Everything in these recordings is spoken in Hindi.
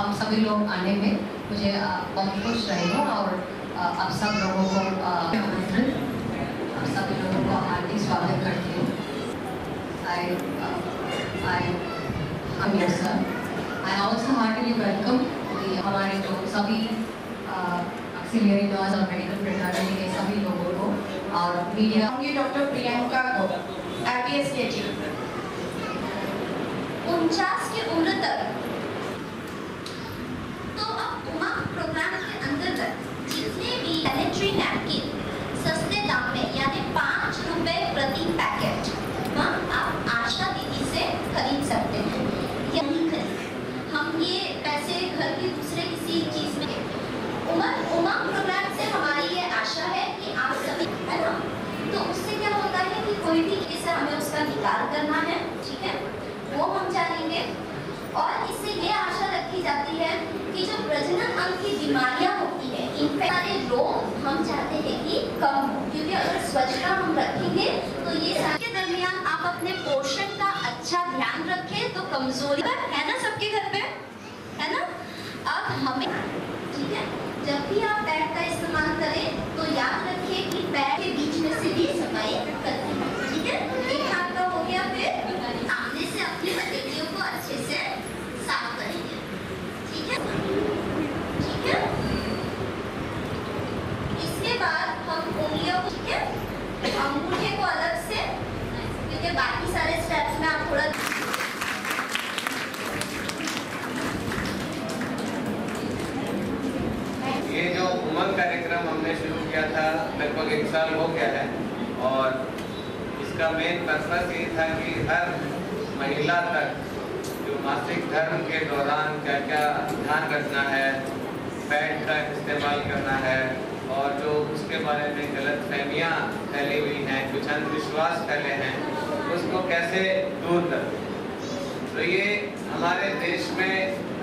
आप सभी लोग आने में मुझे बहुत खुश रही हूँ और आप सब लोगों को आमंत्रित आप सभी लोगों को हार्दिक स्वागत करती हूँ। I I hmm yes sir I also heartly welcome हमारे जो सभी ऑक्सिलियरी नर्स और मेडिकल फ्रेटर्निटी के सभी लोगों को और मीडिया होंगी डॉक्टर प्रियंका को एपीएस के जी उनचास की उम्र तक तो अब उमंग प्रोग्राम के अंतर्गत सस्ते दाम में, यानी पाँच प्रति पैकेट आप आशा दीदी से खरीद सकते हैं। खरीद। हम ये पैसे घर की दूसरे किसी चीज़ में। उमंग प्रोग्राम से हमारी ये आशा है कि आप सभी, है ना? तो उससे क्या होता है कि कोई भी हमें उसका निकाल करना है, ठीक है? वो हम जानेंगे। और इससे ये आशा रखी जाती है कि जो प्रजनन अंग की बीमारियाँ इनफेक्ट रोग हम चाहते हैं कि कम हो, क्योंकि अगर स्वच्छता हम रखेंगे तो ये के दरमियान आप अपने पोषण का अच्छा ध्यान रखें तो कमज़ोरी है ना सबके घर पे? है ना? अब हमें, ठीक है, जब भी आप बैड का इस्तेमाल करें तो याद रखिए कि पैड के बीच में से भी सफ़ाई करनी है ठीक है एक हाथ का हो गया फिर सामने से अपनी हथेलियों को अच्छे से साफ़ करेंगे ठीक है ठीक है इसके बाद हम उंगलियों को ठीक है अंगूठे को अलग से क्योंकि बाकी सारे स्टेप्स में आप थोड़ा ये जो कार्यक्रम हमने शुरू किया था लगभग एक साल हो गया है और इसका मेन पर्पस ये था कि हर महिला तक जो मासिक धर्म के दौरान क्या क्या ध्यान रखना है पैड का इस्तेमाल करना है और जो उसके बारे में गलत फहमियाँ फैली हुई हैं, कुछ अंधविश्वास फैले हैं, उसको कैसे दूर कर? तो ये हमारे देश में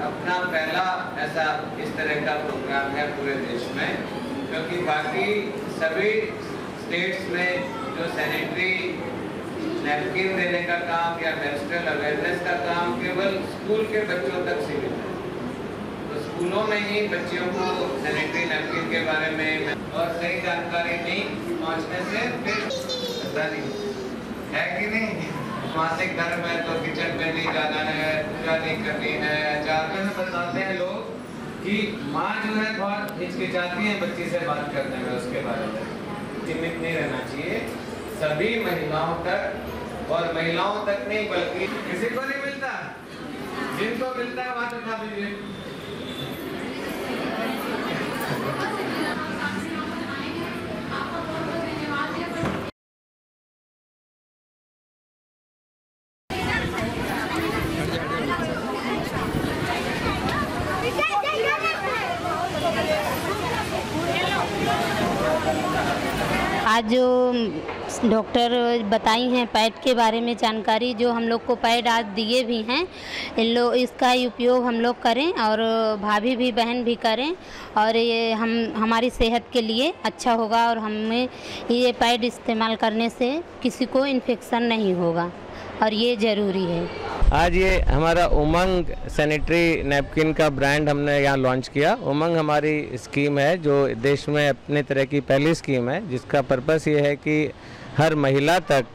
अपना पहला ऐसा इस तरह का प्रोग्राम है पूरे देश में, क्योंकि बाकी सभी स्टेट्स में जो सैनिटरी नैपकिन देने का काम या मेंस्ट्रुअल अवेयरनेस का काम केवल स्कूल के बच्चों तक सीमित है। तो स्कूलों में ही बच्चियों को सैनिटरी नैपकिन के बारे में और सही जानकारी नहीं पहुँचने से फिर पता नहीं है कि नहीं मासिक धर्म है तो किचन में नहीं जाना है, पूजा नहीं करनी है जाकर बताते हैं लोग कि माँ जो है बहुत हिचकिचाती है बच्ची से बात करने में, उसके बारे में। सीमित नहीं रहना चाहिए। सभी महिलाओं तक और महिलाओं तक नहीं, बल्कि किसी को नहीं मिलता। जिनको मिलता है वहाँ उठा आज जो डॉक्टर बताई हैं पैड के बारे में जानकारी जो हम लोग को पैड आज दिए भी हैं। इन लोग इसका उपयोग हम लोग करें और भाभी भी, बहन भी करें और ये हम, हमारी सेहत के लिए अच्छा होगा और हमें ये पैड इस्तेमाल करने से किसी को इन्फेक्शन नहीं होगा। और ये ज़रूरी है। आज ये हमारा उमंग सैनिटरी नैपकिन का ब्रांड हमने यहाँ लॉन्च किया। उमंग हमारी स्कीम है, जो देश में अपने तरह की पहली स्कीम है, जिसका पर्पस ये है कि हर महिला तक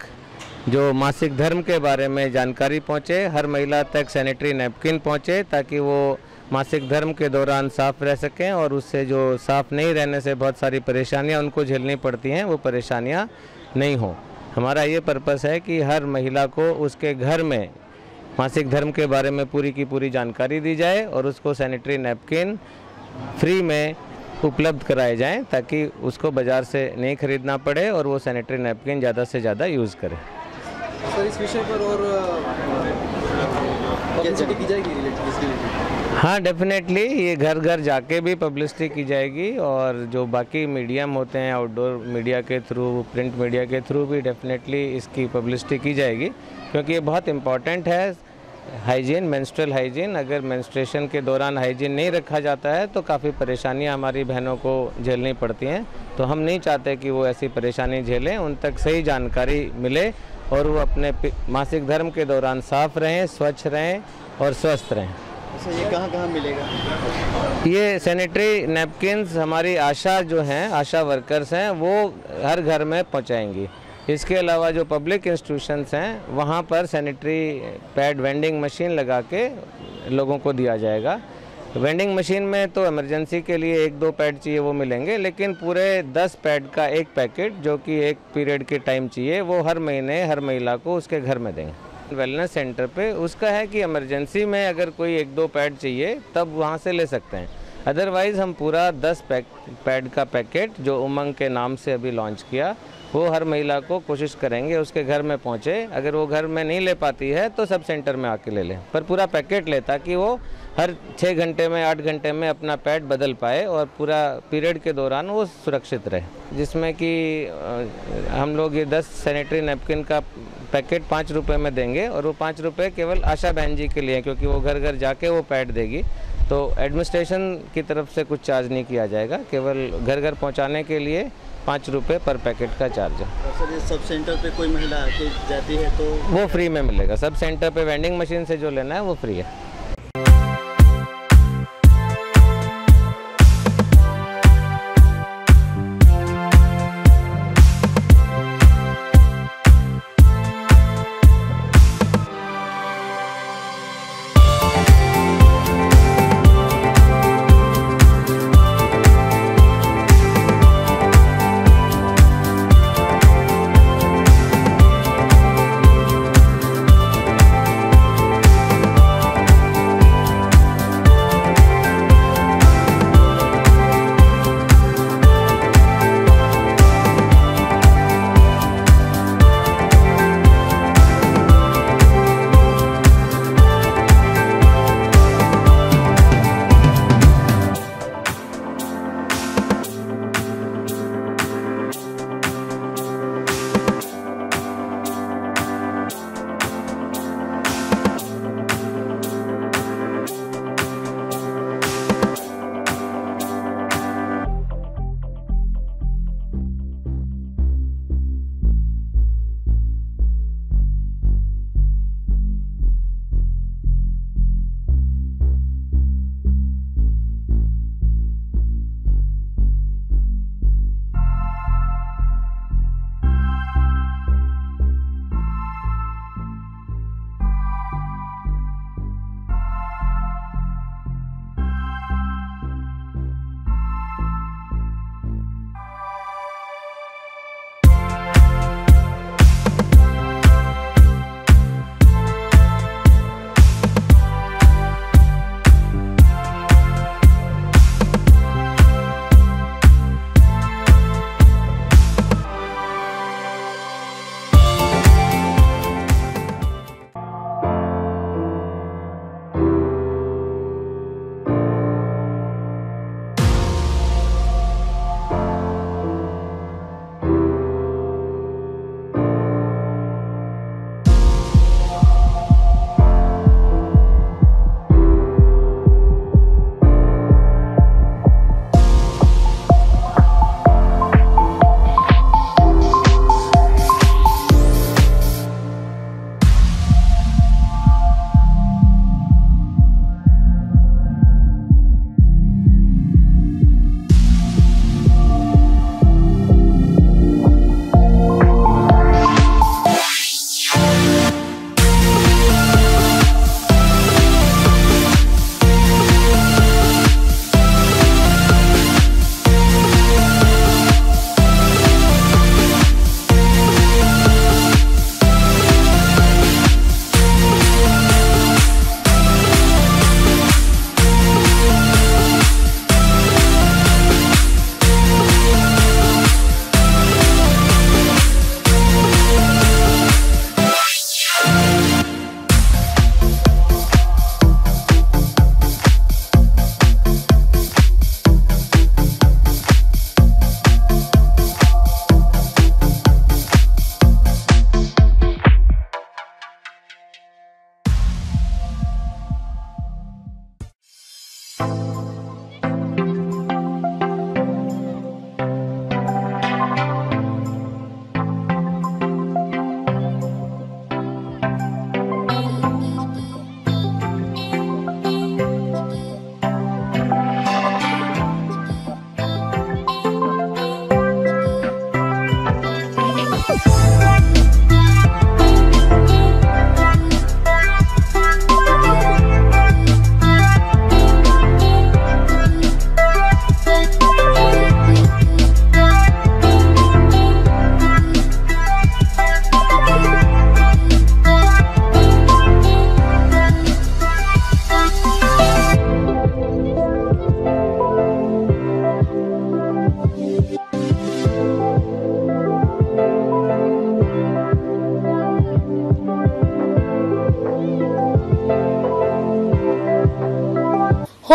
जो मासिक धर्म के बारे में जानकारी पहुँचे, हर महिला तक सैनिटरी नैपकिन पहुँचे, ताकि वो मासिक धर्म के दौरान साफ़ रह सकें और उससे जो साफ़ नहीं रहने से बहुत सारी परेशानियाँ उनको झेलनी पड़ती हैं, वो परेशानियाँ नहीं हों। हमारा ये पर्पस है कि हर महिला को उसके घर में मासिक धर्म के बारे में पूरी की पूरी जानकारी दी जाए और उसको सैनिटरी नैपकिन फ्री में उपलब्ध कराए जाएँ ताकि उसको बाज़ार से नहीं खरीदना पड़े और वो सैनिटरी नैपकिन ज़्यादा से ज़्यादा यूज़ करे। सर इस विषय पर और की जाएगी हाँ डेफिनेटली ये घर घर जाके भी पब्लिसिटी की जाएगी और जो बाकी मीडियम होते हैं आउटडोर मीडिया के थ्रू प्रिंट मीडिया के थ्रू भी डेफिनेटली इसकी पब्लिसिटी की जाएगी क्योंकि ये बहुत इंपॉर्टेंट है। हाइजीन मेंस्ट्रुअल हाइजीन अगर मेंस्ट्रुएशन के दौरान हाइजीन नहीं रखा जाता है तो काफ़ी परेशानियाँ हमारी बहनों को झेलनी पड़ती हैं। तो हम नहीं चाहते कि वो ऐसी परेशानी झेलें, उन तक सही जानकारी मिले और वो अपने मासिक धर्म के दौरान साफ़ रहें, स्वच्छ रहें और स्वस्थ रहें। अच्छा ये कहाँ कहाँ मिलेगा? ये सैनिटरी नैपकिन्स हमारी आशा जो हैं, आशा वर्कर्स हैं, वो हर घर में पहुँचाएँगी। इसके अलावा जो पब्लिक इंस्टीट्यूशंस हैं, वहाँ पर सैनिटरी पैड वेंडिंग मशीन लगा के लोगों को दिया जाएगा। वेंडिंग मशीन में तो इमरजेंसी के लिए एक दो पैड चाहिए, वो मिलेंगे, लेकिन पूरे दस पैड का एक पैकेट जो कि एक पीरियड के टाइम चाहिए, वो हर महीने, हर महिला को उसके घर में देंगे। वेलनेस सेंटर पे, उसका है कि इमरजेंसी में अगर कोई एक दो पैड चाहिए, तब वहाँ से ले सकते हैं। अदरवाइज़ हम पूरा दस पैक पैड का पैकेट जो उमंग के नाम से अभी लॉन्च किया, वो हर महिला को कोशिश करेंगे उसके घर में पहुँचे। अगर वो घर में नहीं ले पाती है तो सब सेंटर में आके ले लें। पर पूरा पैकेट ले, ताकि वो हर छः घंटे में आठ घंटे में अपना पैड बदल पाए और पूरा पीरियड के दौरान वो सुरक्षित रहे। जिसमें कि हम लोग ये दस सैनिटरी नैपकिन का पैकेट पाँच रुपये में देंगे और वो पाँच रुपये केवल आशा बहन जी के लिए हैं, क्योंकि वो घर घर जाके वो पैड देगी। तो एडमिनिस्ट्रेशन की तरफ़ से कुछ चार्ज नहीं किया जाएगा केवल घर घर पहुँचाने के लिए पाँच रुपये पर पैकेट का चार्ज है। सर ये सब सेंटर पे कोई महिला आके जाती है तो वो फ्री में मिलेगा। सब सेंटर पे वेंडिंग मशीन से जो लेना है वो फ्री है।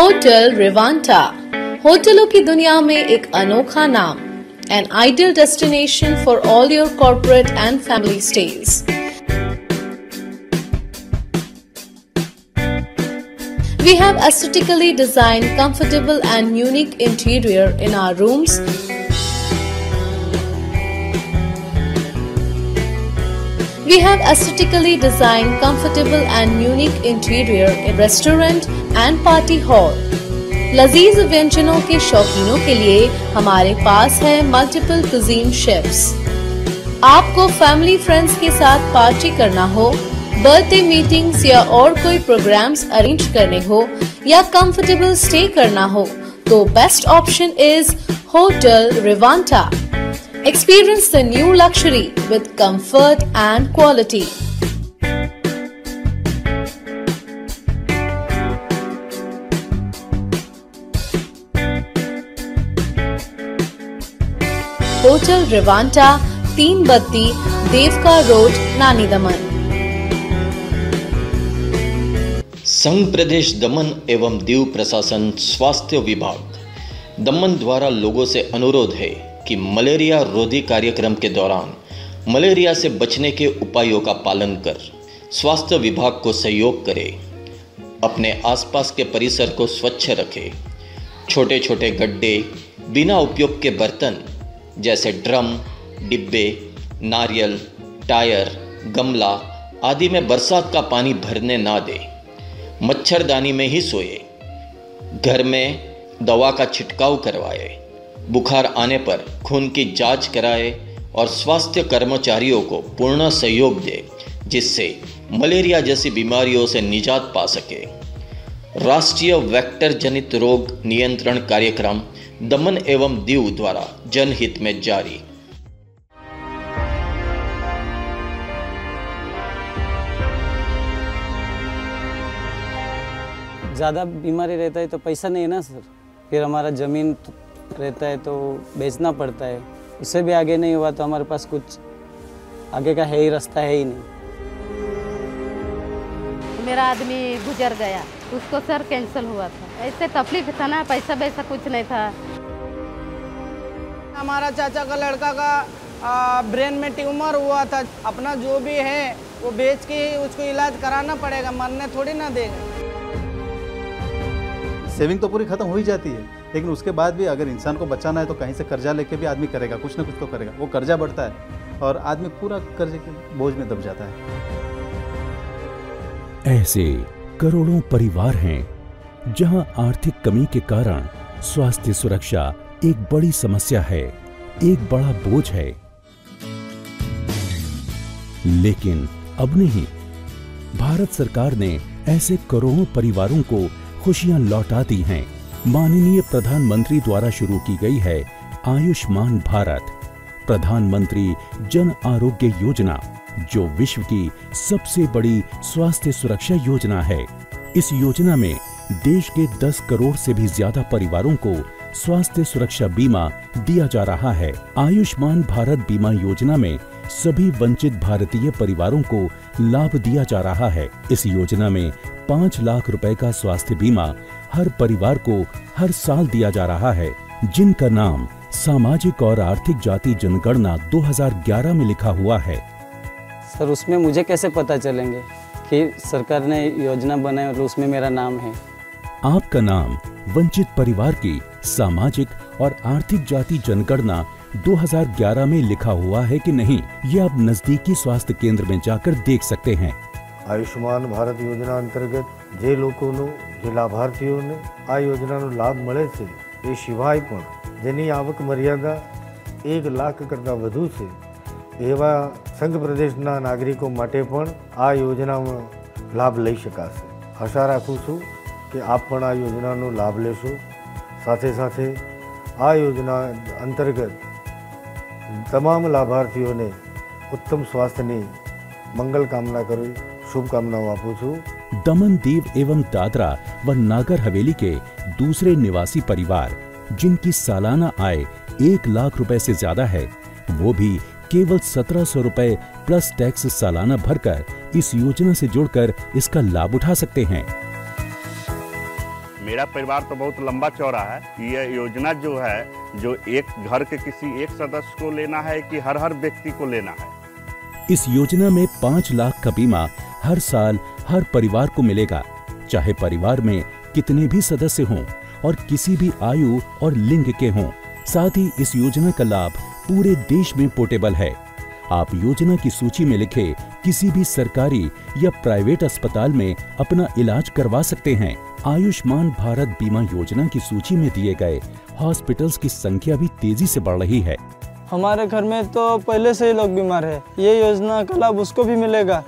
होटल रिवांटा होटलों की दुनिया में एक अनोखा नाम an ideal destination for all your corporate and family stays. We have aesthetically designed, comfortable and unique interior in our rooms. We have aesthetically designed, comfortable and unique interior in restaurant and party hall. लजीज व्यंजनों के शौकीनों के लिए हमारे पास है मल्टीपल कुजीन शेफ्स आपको फैमिली फ्रेंड्स के साथ पार्टी करना हो बर्थडे मीटिंग्स या और कोई प्रोग्राम्स अरेंज करने हो, या कंफर्टेबल स्टे करना हो तो best option is hotel Rivanta experience the new luxury with comfort and quality hotel Rivanta Teen Batti Devka road, नानी दमन। संघ प्रदेश दमन एवं दीव प्रशासन स्वास्थ्य विभाग। दमन द्वारा लोगों से अनुरोध है कि मलेरिया रोधी कार्यक्रम के दौरान मलेरिया से बचने के उपायों का पालन कर स्वास्थ्य विभाग को सहयोग करे। अपने आसपास के परिसर को स्वच्छ रखे। छोटे छोटे गड्ढे बिना उपयोग के बर्तन जैसे ड्रम, डिब्बे, नारियल, टायर, गमला आदि में बरसात का पानी भरने ना दे। मच्छरदानी में ही सोए। घर में दवा का छिटकाव करवाए। बुखार आने पर खून की जाँच कराए और स्वास्थ्य कर्मचारियों को पूर्ण सहयोग दे, जिससे मलेरिया जैसी बीमारियों से निजात पा सके। राष्ट्रीय वेक्टर जनित रोग नियंत्रण कार्यक्रम दमन एवं दीव द्वारा जनहित में जारी। ज़्यादा बीमारी रहता है तो पैसा नहीं है ना सर? फिर हमारा ज़मीन रहता है तो बेचना पड़ता है। उससे भी आगे नहीं हुआ तो हमारे पास कुछ आगे का है ही रास्ता है ही नहीं। मेरा आदमी गुजर गया उसको सर कैंसिल हुआ था। ऐसे तकलीफ़ था ना पैसा वैसा कुछ नहीं था। हमारा चाचा का लड़का का आ, ब्रेन में ट्यूमर हुआ था। अपना जो भी है वो बेच के ही उसको इलाज कराना पड़ेगा मरने थोड़ी ना देगा। सेविंग तो पूरी खत्म हो ही जाती है लेकिन उसके बाद भी अगर इंसान को बचाना है तो कहीं से कर्जा लेके भी आदमी करेगा कुछ ना कुछ तो करेगा। वो कर्जा बढ़ता है और आदमी पूरा कर्जे के बोझ में दब जाता है। ऐसे करोड़ों परिवार हैं जहाँ आर्थिक कमी के कारण स्वास्थ्य सुरक्षा एक बड़ी समस्या है, एक बड़ा बोझ है। लेकिन अब नहीं, भारत सरकार ने ऐसे करोड़ों परिवारों को खुशियाँ लौटा दी हैं। माननीय प्रधानमंत्री द्वारा शुरू की गई है आयुष्मान भारत, प्रधानमंत्री जन आरोग्य योजना, जो विश्व की सबसे बड़ी स्वास्थ्य सुरक्षा योजना है। इस योजना में देश के 10 करोड़ से भी ज़्यादा परिवारों को स्वास्थ्य सुरक्षा बीमा दिया जा रहा है। आयुष्मान भारत बीमा योजना में सभी वंचित भारतीय परिवारों को लाभ दिया जा रहा है। इस योजना में पाँच लाख रुपए का स्वास्थ्य बीमा हर परिवार को हर साल दिया जा रहा है, जिनका नाम सामाजिक और आर्थिक जाति जनगणना 2011 में लिखा हुआ है। सर, उसमें मुझे कैसे पता चलेंगे कि सरकार ने योजना बनाई और उसमें मेरा नाम है? आपका नाम वंचित परिवार की सामाजिक और आर्थिक जाति जनगणना 2011 में लिखा हुआ है कि नहीं ये आप नजदीकी स्वास्थ्य केंद्र में जाकर देख सकते हैं આયુષ્માન ભારત યોજના અંતર્ગત જે લોકોનું જે લાભાર્થીઓને આ યોજનાનો લાભ મળે છે એ સિવાય પણ જેની આવક મર્યાદા એક લાખ કરતાં વધુ છે એવા સંઘ પ્રદેશના નાગરિકો માટે પણ આ યોજનામાં લાભ લઈ શકાશે આશા રાખું છું કે આપ પણ આ યોજનાનો લાભ લેશો સાથે સાથે આ યોજના અંતર્ગત તમામ લાભાર્થીઓને ઉત્તમ સ્વાસ્થ્યની મંગલ કામના કરવી शुभकामनाओं आपू छू दमन दीव एवं दादरा व नागर हवेली के दूसरे निवासी परिवार जिनकी सालाना आय एक लाख रुपए से ज्यादा है वो भी केवल सत्रह सौ रुपए प्लस टैक्स सालाना भरकर इस योजना से जुड़कर इसका लाभ उठा सकते हैं मेरा परिवार तो बहुत लंबा चौड़ा है। यह योजना जो है, जो एक घर के किसी एक सदस्य को लेना है कि हर हर व्यक्ति को लेना है। इस योजना में पाँच लाख का बीमा हर साल हर परिवार को मिलेगा। चाहे परिवार में कितने भी सदस्य हों और किसी भी आयु और लिंग के हों, साथ ही इस योजना का लाभ पूरे देश में पोर्टेबल है। आप योजना की सूची में लिखे किसी भी सरकारी या प्राइवेट अस्पताल में अपना इलाज करवा सकते हैं। आयुष्मान भारत बीमा योजना की सूची में दिए गए हॉस्पिटल्स की संख्या भी तेज़ी से बढ़ रही है। हमारे घर में तो पहले से ही लोग बीमार है। ये योजना का लाभ उसको भी मिलेगा।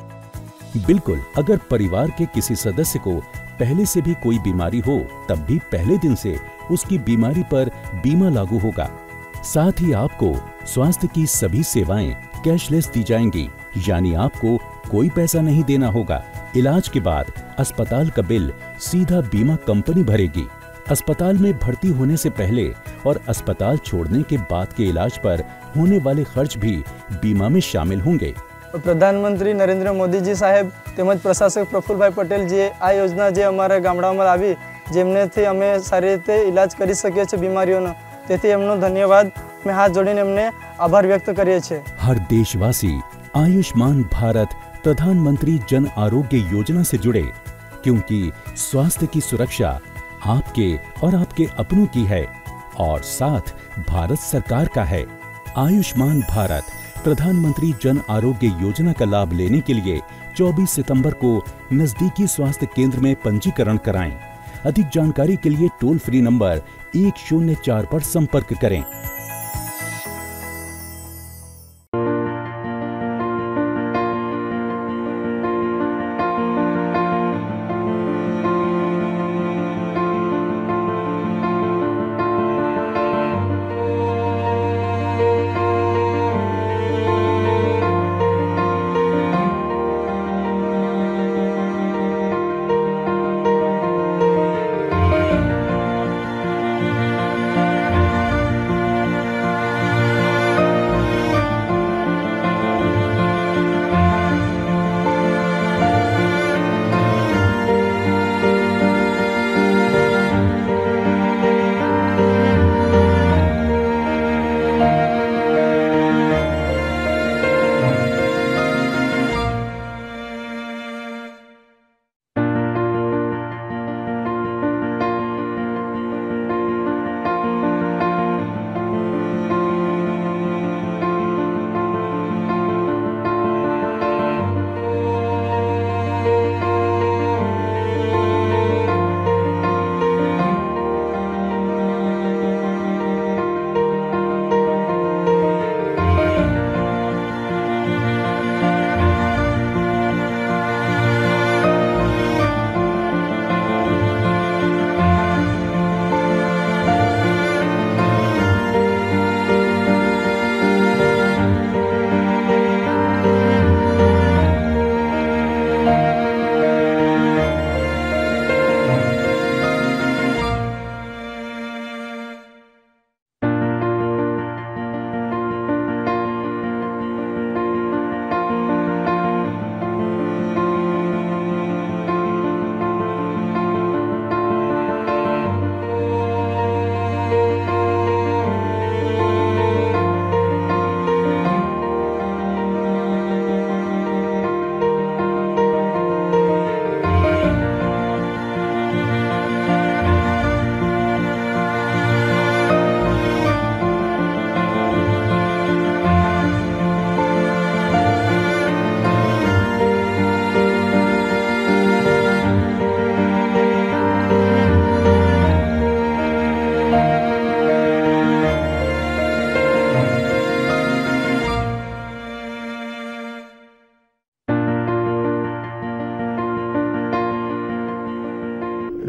बिल्कुल अगर परिवार के किसी सदस्य को पहले से भी कोई बीमारी हो तब भी पहले दिन से उसकी बीमारी पर बीमा लागू होगा। साथ ही आपको स्वास्थ्य की सभी सेवाएँ कैशलेस दी जाएँगी यानी आपको कोई पैसा नहीं देना होगा। इलाज के बाद अस्पताल का बिल सीधा बीमा कंपनी भरेगी अस्पताल में भर्ती होने से पहले और अस्पताल छोड़ने के बाद के इलाज पर होने वाले खर्च भी बीमा में शामिल होंगे પ્રધાનમંત્રી નરેન્દ્ર મોદીજી સાહેબ તેમજ પ્રશાસક પ્રફુલભાઈ પટેલજીએ આ યોજના જે અમારા ગામડામાં આવી જેમનેથી અમે સારી રીતે ઇલાજ કરી શકીએ છીએ બીમારીઓનો તેથી એમનો ધન્યવાદ મેં હાથ જોડીને એમને આભાર વ્યક્ત કરીએ છીએ हर देशवासी आयुष्मान भारत प्रधानमंत्री जन आरोग्य योजना से जुड़े, क्योंकि स्वास्थ्य की सुरक्षा आपके और आपके अपनों की है और साथ भारत सरकार का है। आयुष्मान भारत प्रधानमंत्री जन आरोग्य योजना का लाभ लेने के लिए 24 सितंबर को नजदीकी स्वास्थ्य केंद्र में पंजीकरण कराएँ। अधिक जानकारी के लिए टोल फ्री नंबर एक शून्य चार पर संपर्क करें।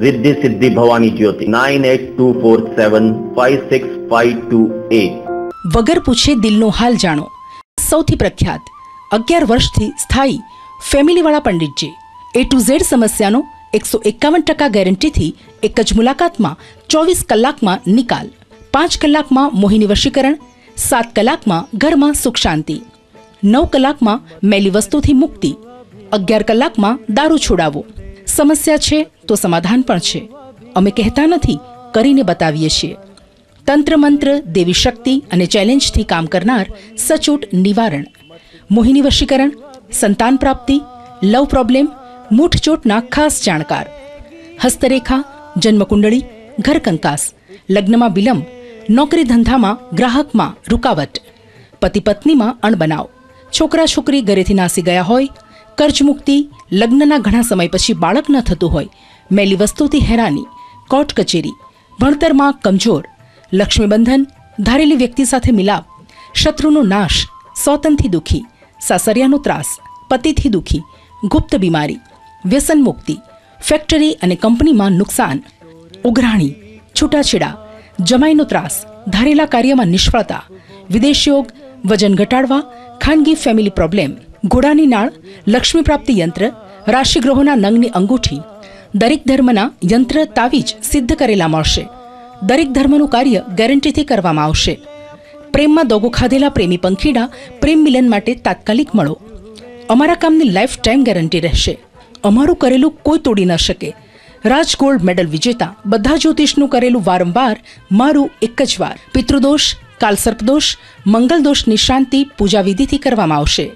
Riddhi Siddhi Bhavani Jyoti nine eight two four seven five six five two eight वगर पूछे दिल नो हाल जानो। सौ प्रख्यात, अगियार वर्ष थी स्थायी फेमिली वाला Pandit ji. A to Z समस्या नो एक सौ एकावन टका गेरंटी थी एक ज मुलाकात में चौबीस कलाक में निकाल। पाँच कलाक में मोहिनी वशीकरण, सात कलाक में घर में सुख शांति। नौ कलाक में मैली वस्तु थी मुक्ति, अगियार कलाक में दारू छोड़ावो। समस्या छे તો સમાધાન પણ છે. અમે કહેતા નથી, કરીને બતાવીએ છીએ. તંત્ર મંત્ર, દેવી શક્તિ અને ચેલેન્જથી કામ કરનાર સચોટ નિવારણ. મોહિની વશીકરણ, સંતાન પ્રાપ્તિ, લવ પ્રોબ્લેમ, મૂઠચોટના ખાસ જાણકાર. હસ્તરેખા, જન્મકુંડળી ઘર કંકાસ લગ્નમાં વિલંબ નોકરી ધંધામાં ગ્રાહકમાં રૂકાવટ પતિ પત્નીમાં અણબનાવ છોકરા છોકરી ઘરેથી નાસી ગયા હોય કર્જ મુક્તિ લગ્નના ઘણા સમય પછી બાળક ન થતું હોય મેલી વસ્તુથી હેરાની, કોર્ટ કચેરી, ભણતરમાં કમજોર, લક્ષ્મીબંધન, ધારેલી વ્યક્તિ સાથે મિલાપ, શત્રુનો નાશ સોતનથી દુઃખી, સાસરિયાનો ત્રાસ, પતિથી દુઃખી, ગુપ્ત બીમારી, વ્યસન મુક્તિ, ફેક્ટરી અને કંપનીમાં નુકસાન, ઉઘરાણી, છૂટાછેડા, જમાઈનો ત્રાસ, ધારેલા કાર્યમાં નિષ્ફળતા વિદેશયોગ વજન ઘટાડવા, ખાનગી ફેમિલી પ્રોબ્લેમ, ઘોડાની નાળ, લક્ષ્મી પ્રાપ્તિ યંત્ર, રાશિગ્રહોના નંગની અંગૂઠી દરેક ધર્મના યંત્ર તાવીજ સિદ્ધ કરેલા મળશે. દરેક ધર્મનું કાર્ય ગેરંટીથી કરવામાં આવશે. પ્રેમમાં દોગો ખાધેલા પ્રેમી પંખીડા પ્રેમ મિલન માટે તાત્કાલિક મળો. અમારા કામની લાઈફ ટાઈમ ગેરંટી રહેશે. અમારું કરેલું કોઈ તોડી ન શકે. રાજ ગોલ્ડ મેડલ વિજેતા બધા જ્યોતિષનું કરેલું વારંવાર મારું એક જ વાર. પિતૃદોષ, કાલસર્પદોષ મંગલદોષની શાંતિ પૂજા વિધિથી કરવામાં આવશે.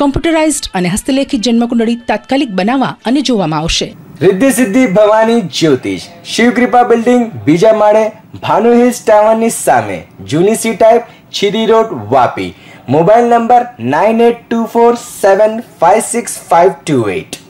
કમ્પ્યુટરાઇઝ્ડ અને હસ્તલેખિત જન્મકુંડળી તાત્કાલિક બનાવવા અને જોવામાં આવશે. રિદ્ધિ સિદ્ધિ ભવાની જ્યોતિષ. શિવકૃપા બિલ્ડિંગ, બીજા માળે ભાનુ હિલ્સ ટાવરની સામે. જૂની C type, Chhiri road, Vapi. Mobile number nine eight two four seven five six five two eight.